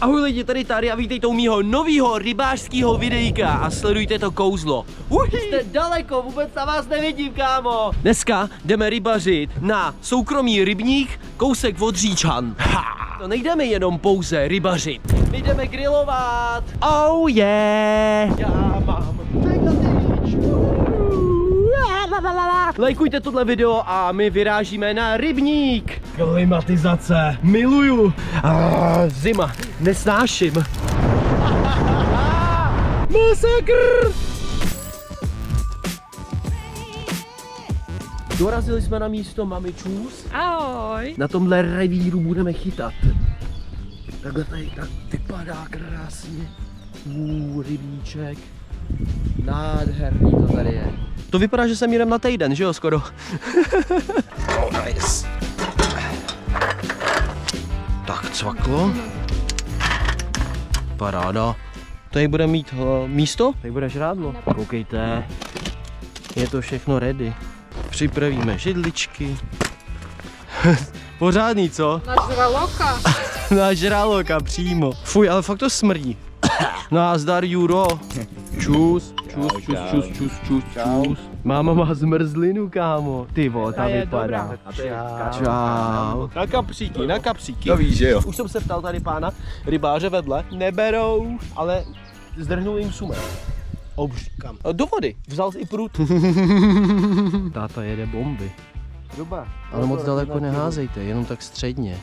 Ahoj lidi, tady tady a vítejte u mýho novýho rybářského videjka a sledujte to kouzlo. Uhi. Jste daleko, vůbec na vás nevidím, kámo. Dneska jdeme rybařit na soukromý rybník kousek od Říčan. Ha. To nejdeme jenom pouze rybařit, my jdeme grilovat. Oh yeah. Já mám Lajkujte tohle video a my vyrážíme na rybník. Klimatizace, miluju. Ah, zima, nesnáším. Masakr! Dorazili jsme na místo mamičůz. Ahoj. Na tomhle revíru budeme chytat. Takhle tady tak vypadá krásně. Uuu, rybíček. Nádherný to tady je. To vypadá, že jsem jdem na týden, že jo, skoro. oh, nice. Tak, cvaklo. Paráda. Tady bude mít uh, místo? Tady bude žrádlo. Koukejte. Je to všechno ready. Připravíme židličky. Pořádný, co? Na žraloka. Na žraloka přímo. Fuj, ale fakt to smrdí. Nazdar, Juro. Čus, čus, čus, čus, čus, čus, čus. Máma má zmrzlinu, kámo. Ty vole, ta je vypadá. Čau. Na kapříky, na kapříky. To víš, že jo? Už jsem se ptal tady pána rybáře vedle. Neberou, ale zdrhnul jim sumek. Obří, kam? Do vody. Vzal i prut. Táta jede bomby. Doba. Ale moc daleko neházejte, jenom tak středně.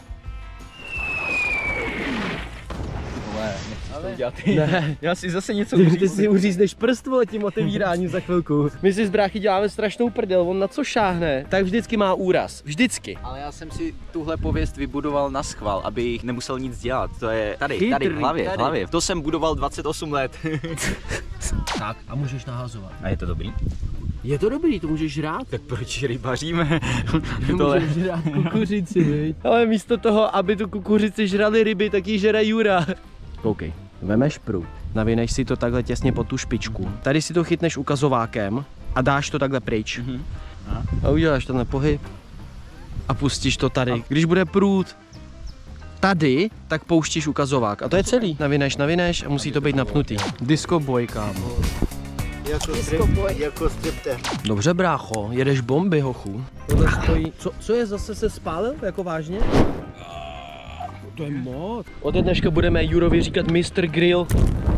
Ne, Já si zase něco ty, ty si uřízneš prst vole tím otevíráním za chvilku. My si z bráchy děláme strašnou prdel, on na co šáhne, tak vždycky má úraz. Vždycky. Ale já jsem si tuhle pověst vybudoval na schvál, abych nemusel nic dělat. To je tady, Chytrý, tady v hlavě, tady. v hlavě. To jsem budoval 28 let. Tak a můžeš nahazovat. A je to dobrý? Je to dobrý, to můžeš žrát. Tak proč rybaříme? Tohle. Můžeš žrát kukuřici, viď? Ale místo toho, aby tu kukuřici žrali ryby, tak ji žere Jura. Koukej, vemeš prut, navineš si to takhle těsně pod tu špičku. Tady si to chytneš ukazovákem a dáš to takhle pryč. Mhm. A uděláš tenhle pohyb a pustíš to tady. Když bude prut tady, tak pouštíš ukazovák. A to je celý. Navineš, navineš a musí to být napnutý. Disco boy, kámo. Jako, Disco strip, boy. jako stripter. Dobře, brácho, jedeš bomby, hochu. Tohle stojí... Co, co je, zase se spálil? Jako vážně? To je moc. Od dneška budeme Jurovi říkat Mr. Grill.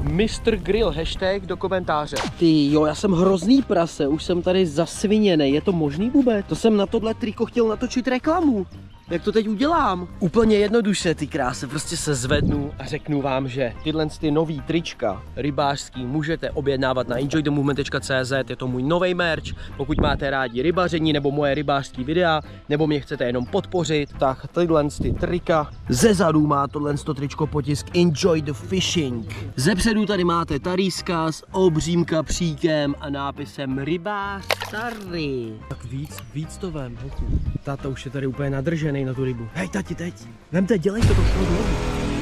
Mr. Grill, hashtag do komentáře. Ty jo, já jsem hrozný prase, už jsem tady zasviněný, je to možný vůbec? To jsem na tohle triko chtěl natočit reklamu. Jak to teď udělám? Úplně jednoduše, ty kráse, prostě se zvednu a řeknu vám, že tyhle ty nový trička rybářský můžete objednávat na enjoythemovement.cz, je to můj nový merch, pokud máte rádi rybaření nebo moje rybářský videa, nebo mě chcete jenom podpořit, tak tyhle ty trika. Ze zadu má tohle to tričko potisk Enjoy the Fishing. Ze předu tady máte taríska s obřím kapříkem a nápisem Rybář tady. Tak víc, víc to vem, hochu. Táta už je tady úplně nadržený na tu rybu. Hej, tati, teď. Vemte, dělej to, to šlo.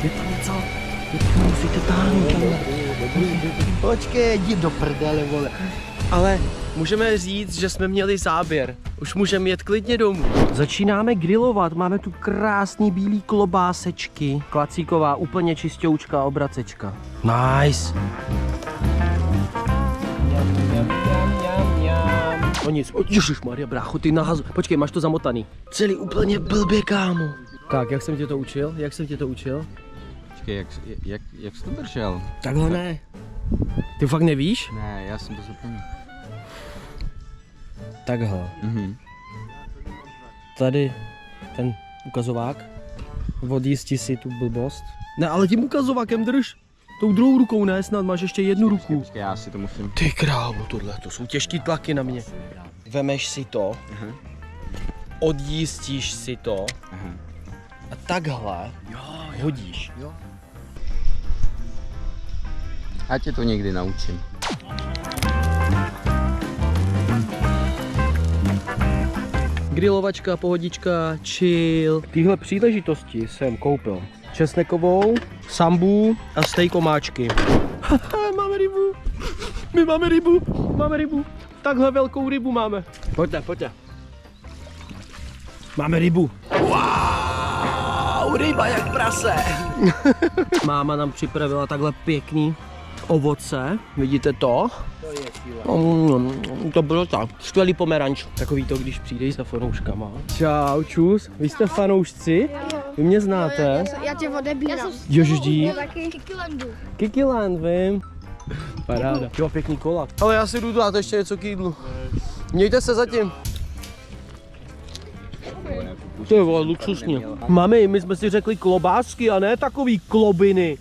Je to něco, je musíte táhnout. Počkej, jdi do prdele, vole. Ale můžeme říct, že jsme měli záběr. Už můžeme jet klidně domů. Začínáme grilovat, máme tu krásný bílý klobásečky. Klacíková, úplně čistoučka obracečka. Nice. O nic, o, Maria, brácho, ty nahazu. Počkej, máš to zamotaný. Celý úplně blbě, kámo. Tak, jak jsem tě to učil? Jak jsem tě to učil? Počkej, jak, jak, jak jsi to držel? Takhle ne. Ty fakt nevíš? Ne, já jsem to zapomněl. Takhle. Mhm. Tady ten ukazovák. Odjistí si tu blbost. Ne, ale tím ukazovákem drž. Tou druhou rukou ne, snad máš ještě jednu ruku. Počkej, já si to musím... Ty krávo, tohle, to jsou těžký tlaky na mě. Vemeš si to, Aha. odjistíš si to Aha. a takhle hodíš. Já tě to někdy naučím. Grilovačka, pohodička, chill. Tyhle příležitosti jsem koupil česnekovou, sambu a steak omáčky. máme rybu. My máme rybu. Máme rybu. Takhle velkou rybu máme. Pojďte, pojďte. Máme rybu. Wow! Ryba jak prase. Máma nám připravila takhle pěkný ovoce. Vidíte to? Mm, to bylo tak. Skvělý pomeranč. Takový to, když přijdeš za fanouškama. Čau, čus. Vy jste fanoušci? Vy mě znáte? Já tě odebírám. Kikilandu. Kikiland, vím. Paráda. Jo, pěkný kola. Ale já si jdu dát ještě něco k jídlu. Mějte se zatím. To je vole, luxusně. Mami, my jsme si řekli klobásky a ne takový klobiny.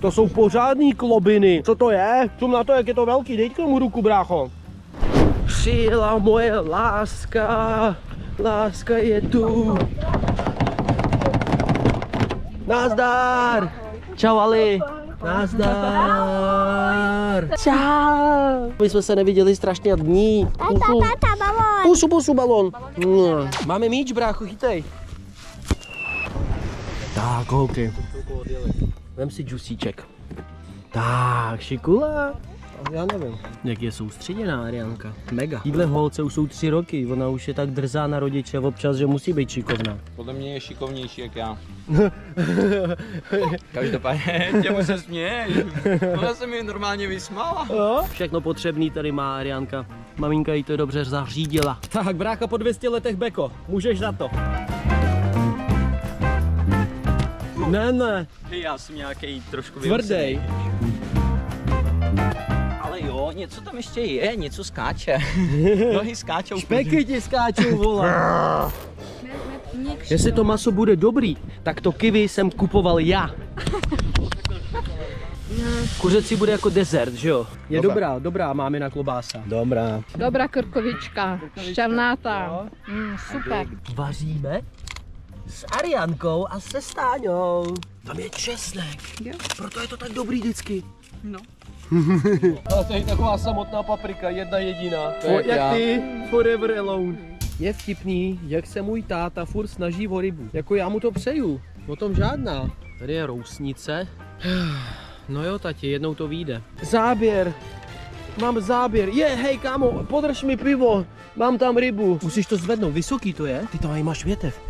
To jsou pořádný klobiny. Co to je? Čum na to, jak je to velký. Dej k tomu ruku, brácho. Přijela moje láska, láska je tu. Nazdar! Čau Ali! Nazdar! Čau! My jsme se neviděli strašně dní. Pusu, Tata, balon. pusu, pusu balon. Máme míč, brácho, chytej. Tak, holky. Vem si džusíček. Tak, šikula. Já nevím. Jak je soustředěná Arianka. Mega. Tíhle holce už jsou tři roky, ona už je tak drzá na rodiče občas, že musí být šikovná. Podle mě je šikovnější jak já. Každopádně těmu se směje. Ona se mi normálně vysmála. Všechno potřebný tady má Arianka. Maminka jí to dobře zařídila. Tak, brácha po 200 letech Beko, můžeš za to. Ne, ne, Já jsem nějaký trošku tvrdej. Ale jo, něco tam ještě je, něco skáče. Nohy skáčou. Špeky ti skáčou, vole. Jestli to maso bude dobrý, tak to kiwi jsem kupoval já. Kuřecí bude jako dezert, že jo? Je dobrá, dobrá mámina klobása. Dobrá. Dobrá krkovička. Šťavnátá. Mm, super. Vaříme s Ariankou a se Stáňou. Tam je česnek. Jo. Proto je to tak dobrý vždycky. No. Ale to je taková samotná paprika, jedna jediná. To jak jak já. ty, forever alone. Je vtipný, jak se můj táta furt snaží o rybu. Jako já mu to přeju, o tom žádná. Tady je rousnice. No jo, tati, jednou to vyjde. Záběr. Mám záběr. Je, hej, kámo, podrž mi pivo. Mám tam rybu. Musíš to zvednout, vysoký to je. Ty tam aj máš větev.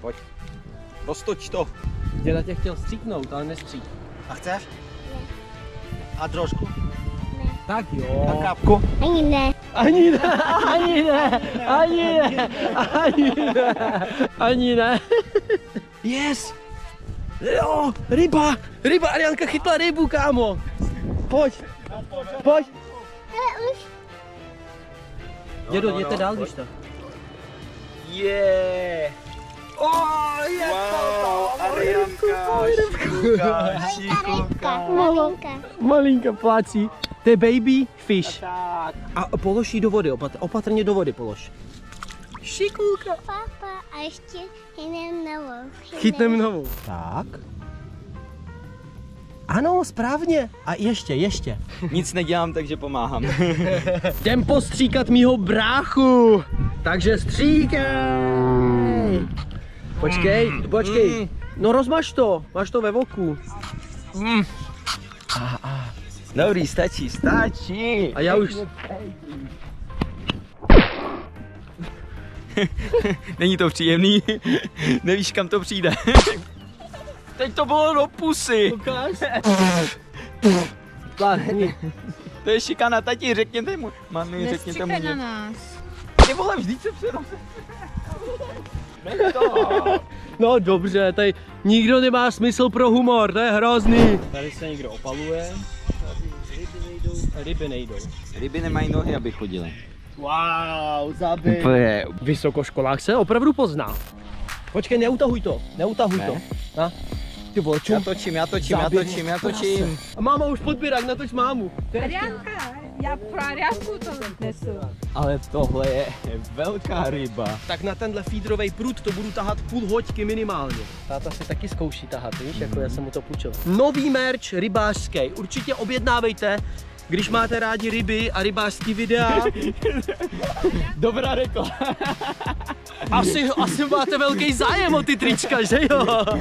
Pojď. Roztoč to. Děda tě chtěl stříknout, ale nestřík. A chceš? A trošku? Tak jo. A kapku? Ani ne. Ani ne, ani ne, ani ne, ani ne, ani ne. Yes! Jo, ryba, ryba, Arianka chytla rybu, kámo. Pojď, pojď. Dědo, jděte dál, když tak. Je. Oh, je Wow, Arianka, šikulka, šikulka. Malinka. Malinka plácí. To je baby fish. Tak. A polož jí do vody, opatr- opatrně do vody polož. Šikulka. Papa, a ještě jenom novou. Chytnem novou. Tak. Ano, správně. A ještě, ještě. Nic nedělám, takže pomáhám. Jdem postříkat mýho bráchu. Takže stříkej. Počkej, počkej. No rozmaž to, máš to ve voku. Dobrý, stačí, stačí. A já už... Není to příjemný, nevíš kam to přijde. Teď to bylo do pusy. Plání. To je šikana, tati, řekněte mu. Mami, řekněte mu. Na nás. Ty vole, vždyť se přerom. No dobře, tady nikdo nemá smysl pro humor, to je hrozný. Tady se někdo opaluje. Ryby nejdou. Ryby nejdou. Ryby nemají nohy, aby chodily. Wow, zabij. Úplně. V vysokoškolách se opravdu pozná. Počkej, neutahuj to, neutahuj Ne. to. Na. Ty vole, Já točím, já točím, já Zabij točím, já točím. A máma už podbírák, natoč mámu. To je- Ariánka, já pro Ariánku to nesu. Ale tohle je velká ryba. Tak na tenhle feederový prut to budu tahat půl hoďky minimálně. Táta si taky zkouší tahat, víš, jako já jsem mu to půjčil. Nový merch rybářský, určitě objednávejte, když máte rádi ryby a rybářský videa. Dobrá reklama. Asi, asi máte velký zájem o ty trička, že jo?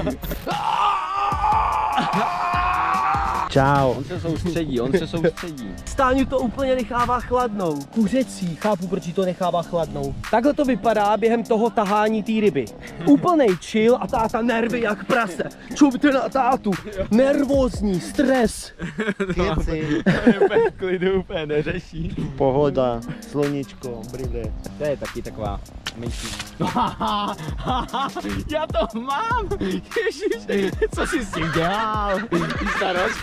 Čau. On se soustředí, on se soustředí. Stáňu to úplně nechává chladnou. Kuřecí, chápu, proč jí to nechává chladnou. Takhle to vypadá během toho tahání té ryby. Úplnej chill a táta nervy jak prase. Čumte na tátu. Nervózní, stres. Věci, úplně v klidu, úplně neřeší. pohoda, sluníčko, brýle. To je taky taková menší. Já to mám! Ježiš, co jsi s tím dělal? Starost.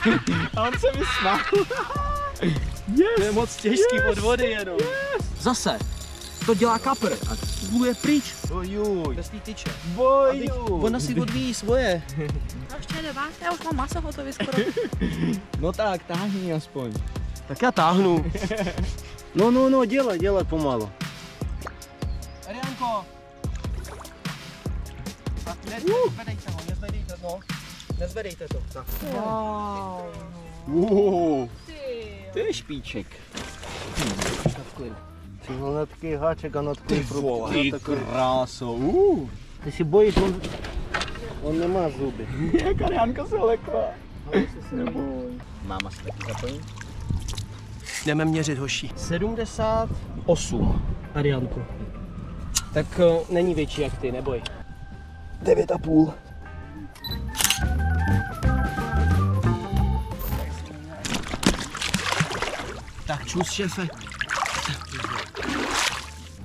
A on se mi smál. To je moc těžký od vody jenom. Zase. To dělá kapr a pluje pryč. Bojuj. Bez té tyče. Bojuj. Ona si odvíjí svoje. No ještě dva, já už mám maso hotový skoro. No tak, táhni aspoň. Tak já táhnu. No, no, no, dělej, dělej pomalu. Tak ne, nezvedejte ho, nezvedejte to. Nezvedejte to. Tak. Wow. Wow. To je špíček. Ty vole, na taký háček a na takový průběh. Ty kráso. Uh. Ty si bojíš, on, on nemá zuby. Jak Ariánka se lekla. Máma se taky zapojí? Jdeme měřit hoši. 78. Arianko. Tak uh, není větší jak ty, neboj. 9,5. Tak čus, šefe.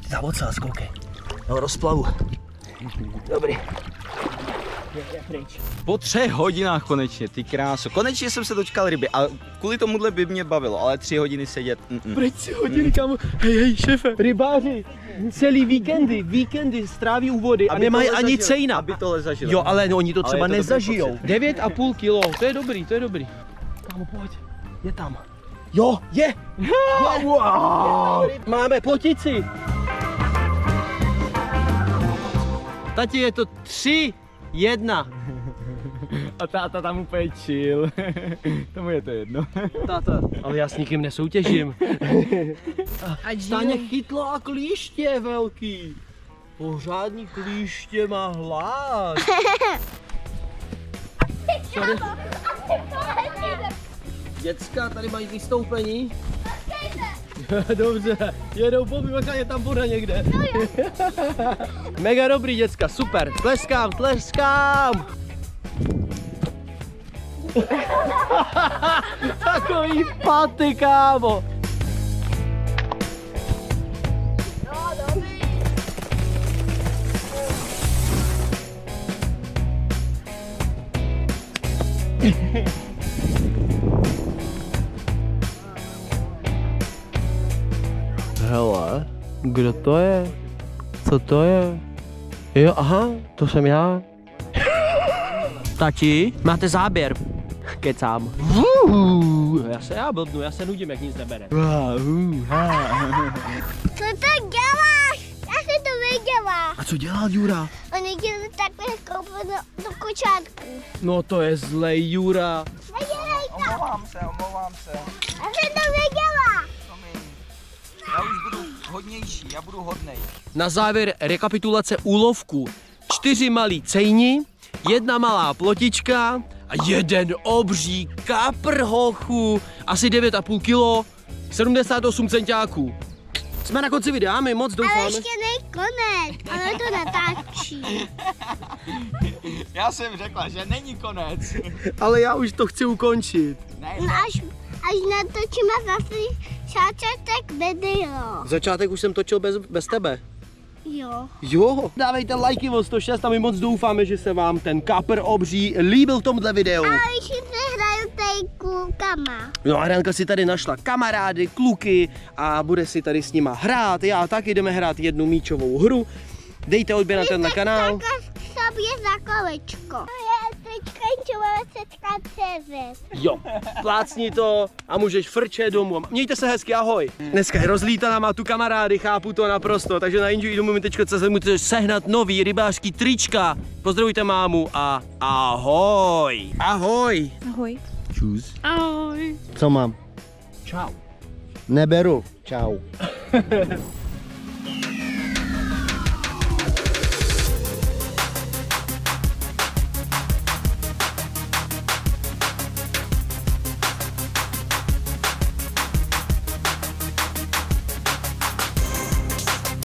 Za ocas, koukej. No, rozplavu. Dobrý. Je, je pryč. Po třech hodinách konečně, ty kráso. Konečně jsem se dočkal ryby a kvůli tomuhle by mě bavilo, ale tři hodiny sedět. Mm-mm. Proč si hodili kam? Hej, hej, šefe, rybáři, celý víkendy, víkendy stráví u vody a Aby nemají tohle ani zažil, cejna. Aby tohle zažil. Jo, ale oni to třeba je nezažijou. pocit. 9,5 kilo, to je dobrý, to je dobrý. Kámo, pojď, je tam. Jo, je! wow. Máme plotici. Tati, je to 3, 1. A táta tam úplně chill. Tomu je to jedno. Táta, ale já s nikým nesoutěžím. A Stáně chytlo a klíště velký. Pořádný klíště má hlas. Sorry. Děcka, tady mají vystoupení. Dobře, jedou po mým, je tam voda někde. Mega dobrý děcka, super, tleskám, tleskám. Takový paty, kámo. Hele, kdo to je? Co to je? Jo, aha, to jsem já. Tati, máte záběr. Kecám. Vuu, já se já blbnu, já se nudím, jak nic nebere. Co to děláš? Já si to viděla. A co dělá Jura? On jde takhle koupil do, do kočátku. No to je zlej Jura. Omlouvám se, omlouvám se. já jsem to viděla. Já už budu hodnější, já budu hodnej. Na závěr rekapitulace úlovku. Čtyři malí cejni, jedna malá plotička a jeden obří kapr hochu. Asi 9,5 kilo, 78 centiáků. Jsme na konci videa, my moc Ale doufáme. ještě nej konec, ale to natáčí. Já jsem řekla, že není konec. Ale já už to chci ukončit. Ne, No až, až natočíme zase začátek video. Začátek už jsem točil bez, bez tebe. Jo. Jo. Dávejte lajky o 106 a my moc doufáme, že se vám ten kapr obří líbil v tomhle videu. A všichni hrajou tady klukama. No a Ranka si tady našla kamarády, kluky a bude si tady s nima hrát. Já taky jdeme hrát jednu míčovou hru. Dejte odběr na tenhle kanál. Tak sobě za kolečko. Jo, plácni to a můžeš frčet domů. Mějte se hezky, ahoj. Dneska je rozlítaná, má tu kamarády, chápu to naprosto, takže na enjoydomumi.cz můžete sehnat nový rybářský trička. Pozdravujte mámu a ahoj. Ahoj. Ahoj. Čus. Ahoj. Co mám? Čau. Neberu. Čau.